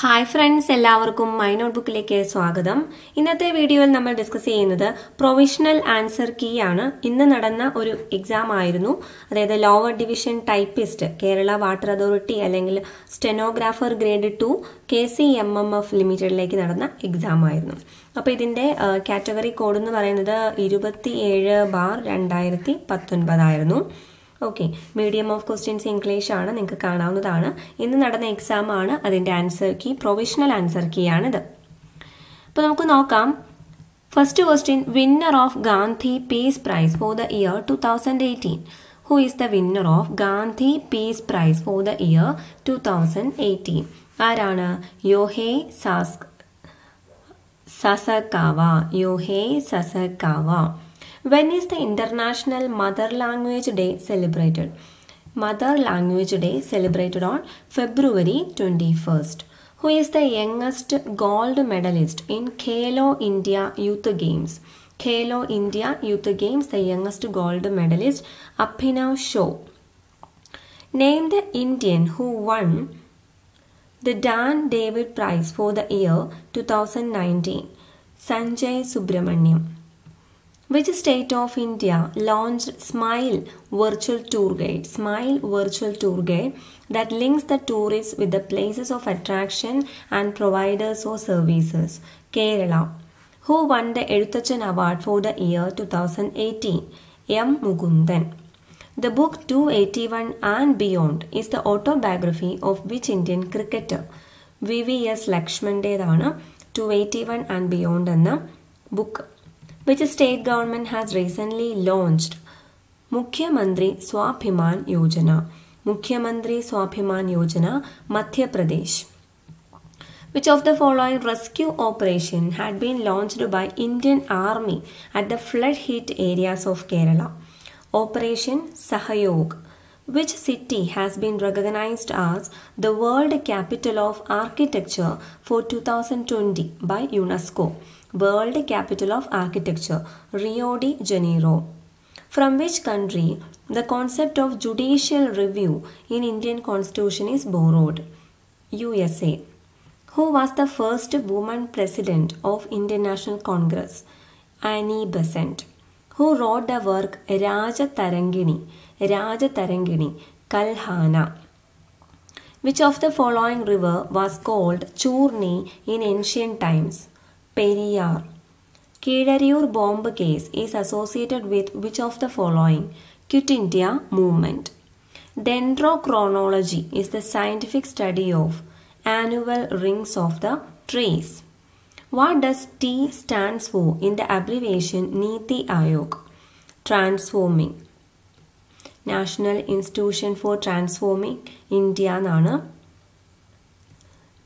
Hi friends എല്ലാവർക്കും my note ബുക്കിലേക്ക് സ്വാഗതം. ഇന്നത്തെ വീഡിയോയിൽ നമ്മൾ ഡിസ്കസ് ചെയ്യുന്നത് പ്രൊവിഷണൽ ആൻസർ കീ ആണ്. ഇന്ന് നടന്ന ഒരു എക്സാം ആയിരുന്നു. അതായത് lower division typist Kerala water authority അല്ലെങ്കിൽ stenographer grade two K C M M F ലിമിറ്റഡിലേക്ക് നടന്ന എക്സാം ആയിരുന്നു. അപ്പോൾ ഇതിന്റെ കാറ്റഗറി കോഡ് എന്ന് പറയുന്നത് ഇരുപത്തി ഏഴ് ബാർ രണ്ടായിരത്തി പത്തൊൻപതായിരുന്നു. Okay medium of questions English ആണ് നിങ്ങൾക്ക് കാണാവുന്നതാണ്. ഇന്ന് നടന്ന എക്സാം ആണ് അതിന്റെ answer key provisional answer key ആണിത്. അപ്പോൾ നമുക്ക് നോക്കാം. First question winner of Gandhi peace prize for the year two thousand eighteen who is the winner of Gandhi peace prize for the year two thousand eighteen ആരാണ്? Yohei SaaS Sasakawa Yohei Sasakawa When is the International Mother Language Day celebrated? Mother Language Day celebrated on February 21st. Who is the youngest gold medalist in Khelo India Youth Games? Khelo India Youth Games, the youngest gold medalist, Abhinav Shaw. Name the Indian who won the Dan David Prize for the year 2019. Sanjay Subrahmanyam. Which state of India launched Smile Virtual Tour Guide? Smile Virtual Tour Guide that links the tourists with the places of attraction and providers or services. Kerala. Who won the Ezhuthachan Award for the year 2018? M. Mukundan. The book 281 and Beyond is the autobiography of which Indian cricketer? VVS V S ലക്ഷ്മൻ്റേതാണ് 281 and Beyond. And Book which state government has recently launched Mukhyamantri Swabhiman Yojana. Mukhyamantri Swabhiman Yojana, Madhya Pradesh. Which of the following rescue operation had been launched by Indian Army at the flood hit areas of Kerala? Operation Sahayog. Which city has been recognized as the World Capital of Architecture for 2020 by UNESCO? World Capital of Architecture, Rio de Janeiro. From which country the concept of judicial review in Indian Constitution is borrowed? USA. Who was the first woman president of Indian National Congress? Annie Besant. Who wrote the work Raja Tarangini? Raja Tarangini, Kalhana. Which of the following river was called Churni in ancient times? Periyar. Kedariyur bomb case is associated with which of the following? Quit India movement. Dendrochronology is the scientific study of annual rings of the trees. What does T stands for in the abbreviation Niti Ayog? Transforming. National Institution for Transforming India എന്നാണ്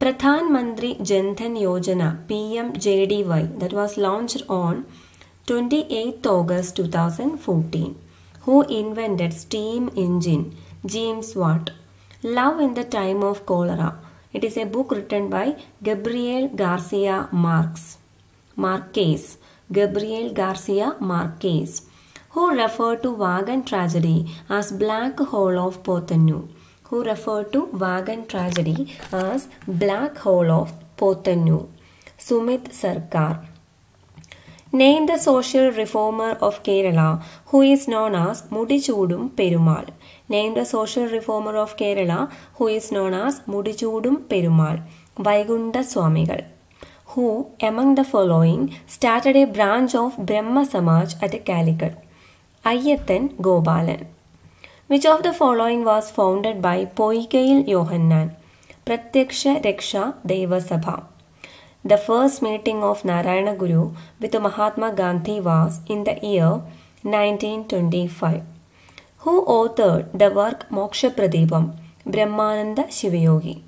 Pradhan Mantri Jan Dhan Yojana PMJDY that was launched on 28th August 2014. Who invented steam engine? James Watt. Love in the Time of Cholera. It is a book written by Gabriel Garcia Marquez. Marquez. Gabriel Garcia Marquez. Who referred to Wagon tragedy as Black Hole of Pothanur who referred to Wagon tragedy as Black Hole of Potanu, Sumit Sarkar. Name the social reformer of Kerala who is known as Mudichudum Perumal. Name the social reformer of Kerala who is known as Mudichudum Perumal. Vaikunda Swamigal. Who, among the following, started a branch of Brahma Samaj at Calicut? Ayyathan Gopalan. Which of the following was founded by Poikayil Yohannan? Pratyaksha Raksha Devasabha. The first meeting of Narayana Guru with Mahatma Gandhi was in the year 1925. Who authored the work Moksha Pradipam? Brahmananda Shivayogi.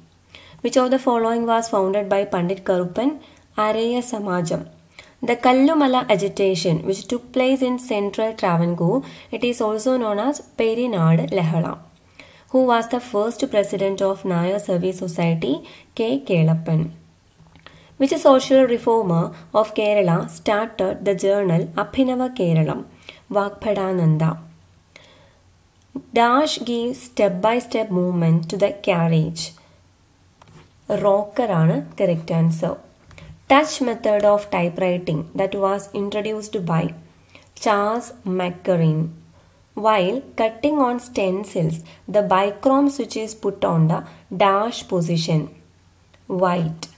Which of the following was founded by Pandit Karuppan? Araya Samajam. The Kallumala agitation, which took place in central Travancore, it is also known as Perinad Lahala, who was the first president of Nair Service Society, K. Kelappan. Which social reformer of Kerala started the journal Abhinava Keralam, Vagbhadananda. Dash gives step-by-step movement to the carriage. Rocker correct answer touch method of typewriting that was introduced by Charles Macquarie. While cutting on stencils, the bichrome switch is put on the dash position. White.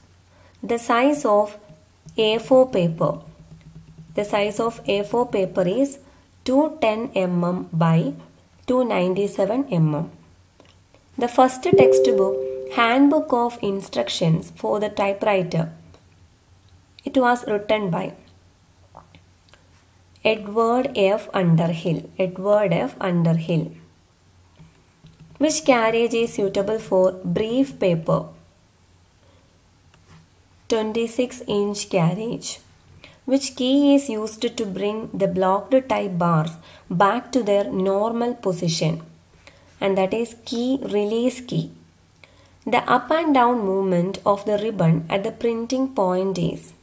The size of A4 paper. The size of A4 paper is 210 mm by 297 mm. The first textbook, Handbook of Instructions for the Typewriter it was written by Edward F. Underhill. Edward F. Underhill. Which carriage is suitable for brief paper? 26 inch carriage. Which key is used to bring the blocked type bars back to their normal position? And that is key release key. The up and down movement of the ribbon at the printing point is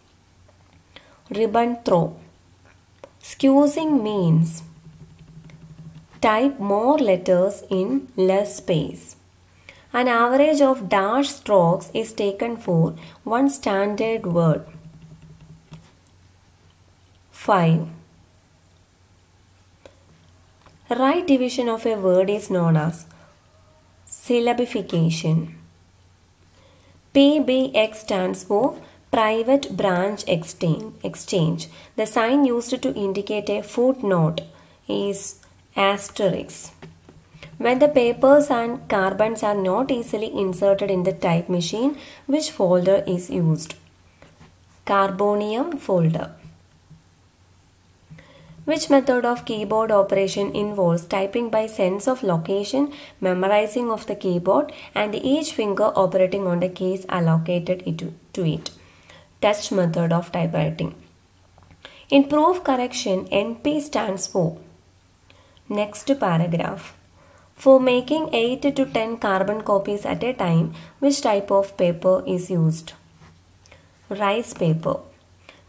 ribbon throw. Skewing means type more letters in less space. An average of dash strokes is taken for one standard word. 5. Right division of a word is known as syllabification. PBX stands for Private Branch Exchange. The sign used to indicate a footnote is asterisk. When the papers and carbons are not easily inserted in the type machine, which folder is used? Carbonium folder. Which method of keyboard operation involves typing by sense of location, memorizing of the keyboard, and each finger operating on the keys allocated to it? Touch method of typewriting. In proof correction, NP stands for next paragraph. For making 8 to 10 carbon copies at a time, which type of paper is used? Rice paper.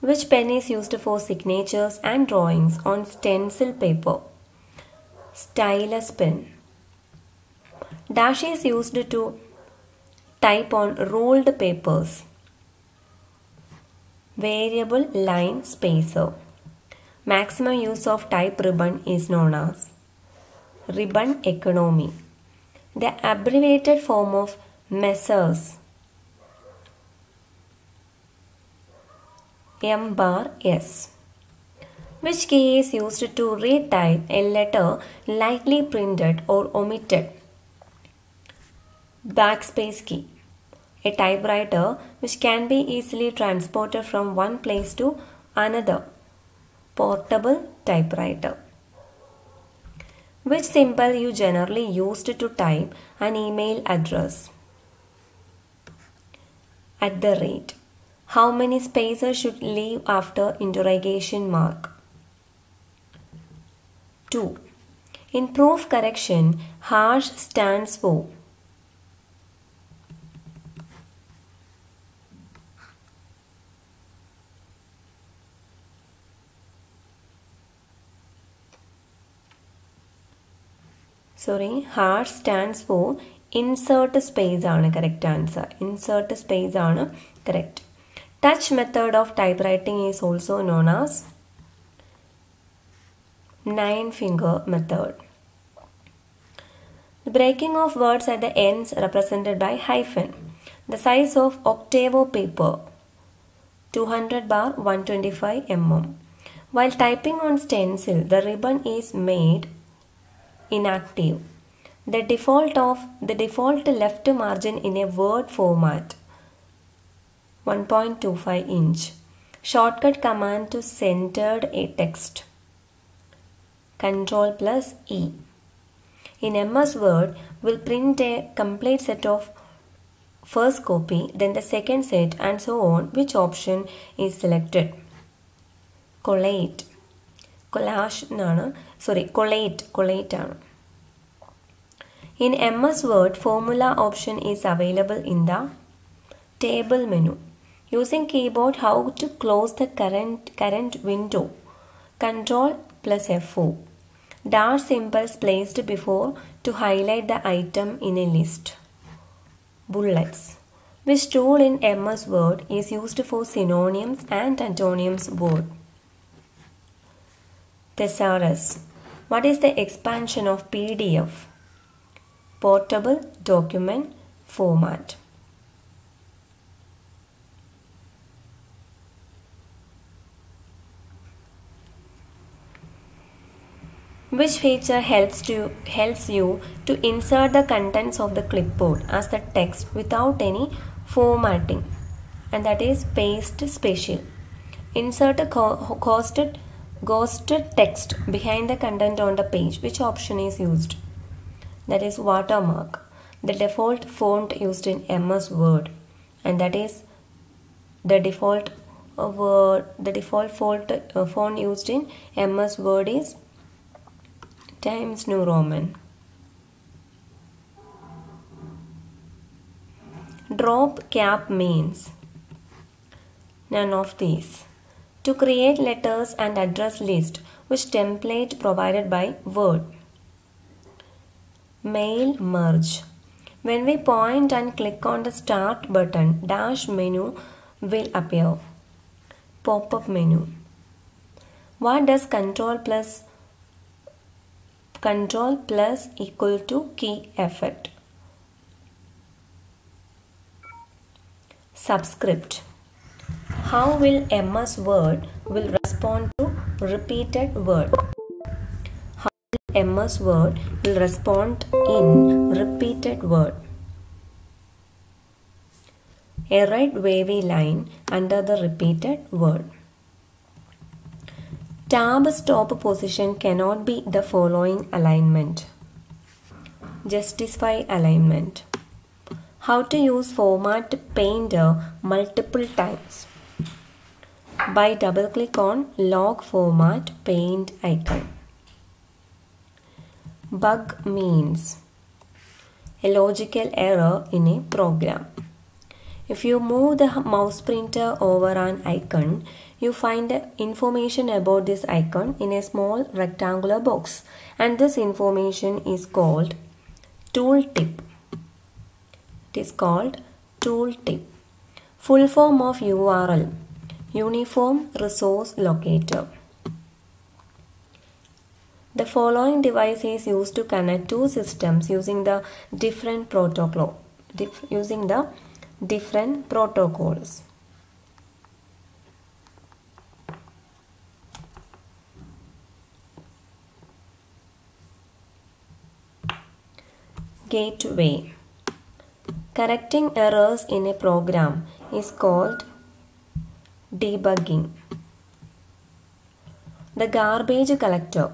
Which pen is used for signatures and drawings on stencil paper? Stylus pen. Dash is used to type on rolled papers. Variable line spacer. Maximum use of type ribbon is known as ribbon economy. The abbreviated form of Messrs. M bar S. Which key is used to retype a letter lightly printed or omitted? Backspace key. A typewriter which can be easily transported from one place to another. Portable typewriter. Which symbol you generally used to type an email address? At the rate. How many spaces should leave after interrogation mark? 2. In proof correction, hash stands for sorry hash stands for insert space ആണ് correct answer insert space ആണ് correct touch method of type writing is also known as nine finger method The breaking of words at the ends represented by hyphen. The size of octavo paper 200 bar 125 mm. While typing on stencil, the ribbon is made inactive. The default of the default left margin in a word format 1.25 inch. Shortcut command to centered a text. Control plus E. In MS Word, will print a complete set of first copy, then the second set, and so on. Which option is selected? Collate Collage ആണ് sorry Colette Colette ആണ് In MS Word, formula option is available in the table menu. Using keyboard, how to close the current, current window. Control plus F4. Dash symbols placed before to highlight the item in a list. Bullets. Which tool in MS Word is used for synonyms and antonyms word? Thesaurus. What is the expansion of PDF? Portable document format. Which feature helps to helps you to insert the contents of the clipboard as the text without any formatting and that is paste special. Insert a co- ghosted, ghosted text behind the content on the page. Which option is used? That is watermark, the default font used in MS Word, and that is the default uh, word, the default font, uh, font used in MS Word is Times New Roman. Drop cap means none of these. To create letters and address list which template provided by Word. Mail merge. When we point and click on the start button, dash menu will appear. Pop-up menu. What does control plus control plus equal to key effect? Subscript. How will MS Word will respond to repeated word? How will MS Word will respond in repeated word? A red wavy line under the repeated word. Tab stop position cannot be the following alignment. Justify alignment. How to use format painter multiple times. By double click on log format paint icon. Bug means a logical error in a program. If you move the mouse pointer over an icon, you find information about this icon in a small rectangular box and this information is called tooltip. It is called tooltip. Full form of URL Uniform Resource Locator. The following device is used to connect two systems using the different protocol dif- using the different protocols. Gateway. Correcting errors in a program is called debugging. The garbage collector.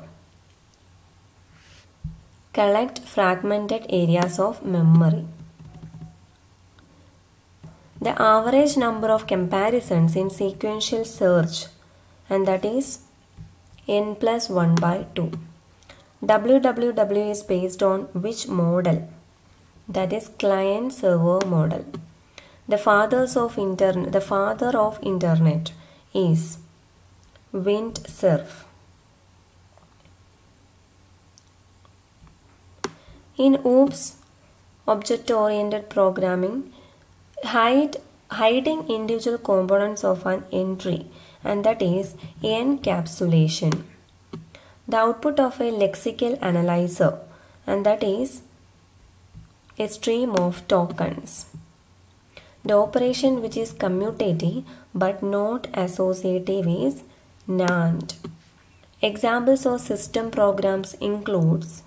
Collect fragmented areas of memory. The average number of comparisons in sequential search and that is n plus 1 by 2. www is based on which model? That is client server model. The fathers of internet the father of internet is Vint Cerf. In OOPS object oriented programming hide hiding individual components of an entry and that is encapsulation the output of a lexical analyzer and that is a stream of tokens the operation which is commutative but not associative is NAND. Examples of system programs includes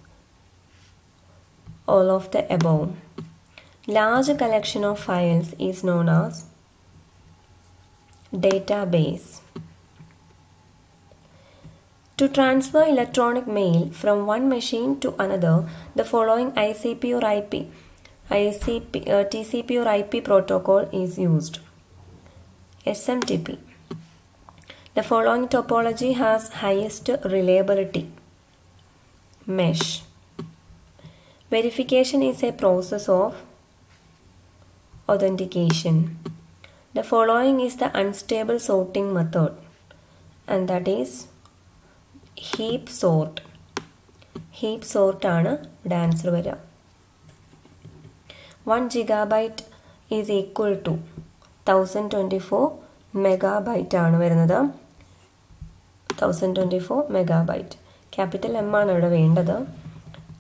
all of the above. Large collection of files is known as database. To transfer electronic mail from one machine to another, the following ICP or IP, ICP, uh, TCP or IP protocol is used. SMTP. The following topology has highest reliability. Mesh. Verification is a process of authentication. The following is the unstable sorting method and that is heap sort. Heap സോർട്ടാണ് ഇവിടെ answer വരിക one gigabyte is equal to thousand twenty four megabyte ആണ് വരുന്നത്. Thousand twenty four megabyte capital M ആണ് ഇവിടെ വേണ്ടത്.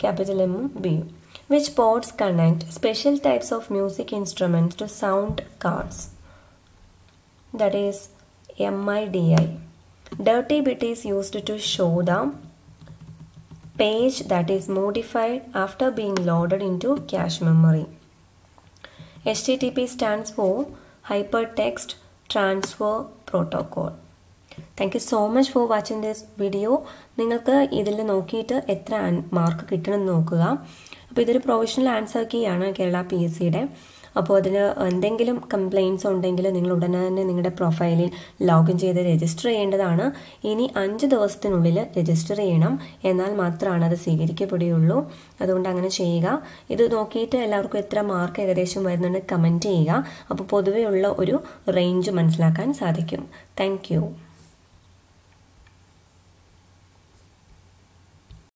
Capital എമ്മും ബിയും which ports connect special types of music instruments to sound cards that is M I D I dirty bit is used to show the page that is modified after being loaded into cache memory. HTTP stands for Hypertext Transfer Protocol. Thank you so much for watching this video നിങ്ങൾക്ക് ഇതിൽ നോക്കിയിട്ട് എത്ര mark കിട്ടണമെന്ന് നോക്കുക. അപ്പോൾ ഇതൊരു professional answer key ആണ് Kerala P S സിയുടെ അപ്പോൾ അതിന് എന്തെങ്കിലും കംപ്ലയിൻസ് ഉണ്ടെങ്കിൽ നിങ്ങൾ ഉടനെ തന്നെ നിങ്ങളുടെ പ്രൊഫൈലിൽ ലോഗിൻ ചെയ്ത് രജിസ്റ്റർ ചെയ്യേണ്ടതാണ്. ഇനി അഞ്ച് ദിവസത്തിനുള്ളിൽ രജിസ്റ്റർ ചെയ്യണം. എന്നാൽ മാത്രമാണ് അത് സ്വീകരിക്കപ്പെടുകയുള്ളൂ. അതുകൊണ്ട് അങ്ങനെ ചെയ്യുക. ഇത് നോക്കിയിട്ട് എല്ലാവർക്കും എത്ര മാർക്ക് ഏകദേശം വരുന്നുണ്ട് കമന്റ് ചെയ്യുക. അപ്പോൾ പൊതുവെയുള്ള ഒരു റേഞ്ച് മനസ്സിലാക്കാൻ സാധിക്കും. താങ്ക്